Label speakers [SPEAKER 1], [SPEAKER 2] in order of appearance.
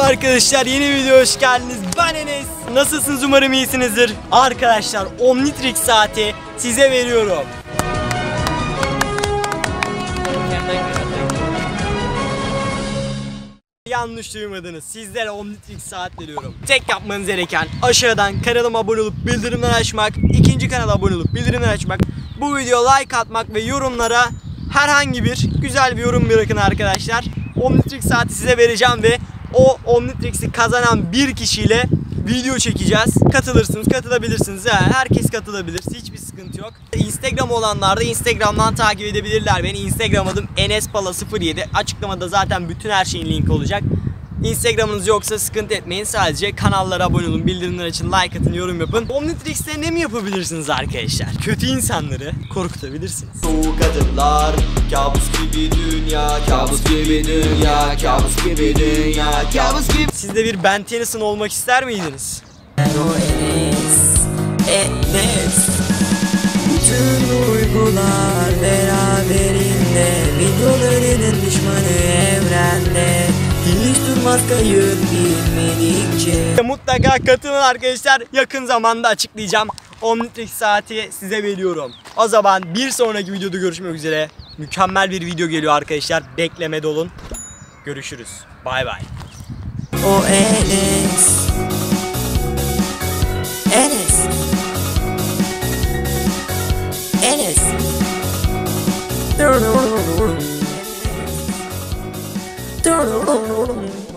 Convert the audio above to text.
[SPEAKER 1] Merhaba arkadaşlar yeni video hoş geldiniz. Ben Enes. Nasılsınız umarım iyisinizdir. Arkadaşlar Omnitrix saati size veriyorum. Yanlış duymadınız. Sizlere Omnitrix saat veriyorum. Tek yapmanız gereken aşağıdan kanalıma abone olup bildirimleri açmak, ikinci kanala abone olup bildirimleri açmak, bu videoya like atmak ve yorumlara herhangi bir güzel bir yorum bırakın arkadaşlar. Omnitrix saati size vereceğim ve o Omnitrix'i kazanan bir kişiyle video çekeceğiz. Katılırsınız, katılabilirsiniz. Ha, herkes katılabilir. Hiçbir sıkıntı yok. Instagram olanlar da Instagram'dan takip edebilirler beni. Instagram adım enespala07. Açıklamada zaten bütün her şeyin linki olacak. Instagram'ınız yoksa sıkıntı etmeyin. Sadece kanallara abone olun, bildirimler açın, like atın, yorum yapın. Omnitrix'te ne mi yapabilirsiniz arkadaşlar? Kötü insanları korkutabilirsiniz.
[SPEAKER 2] Soğuk adımlar Kabus gibi dünya Kabus gibi dünya Kabus gibi dünya Kabus gibi
[SPEAKER 1] Siz de bir Ben Tennyson olmak ister miydiniz?
[SPEAKER 3] Bütün uygular beraberinde Videolarının düşmanı evrende Hiç durmaz kayıt bilmedikçe
[SPEAKER 1] Mutlaka katılın arkadaşlar. Yakın zamanda açıklayacağım. Omnitrix saati size veriyorum. O zaman bir sonraki videoda görüşmek üzere. Mükemmel bir video geliyor arkadaşlar. Beklemede olun. Görüşürüz. Bay bay.
[SPEAKER 3] O Enes Enes Enes Enes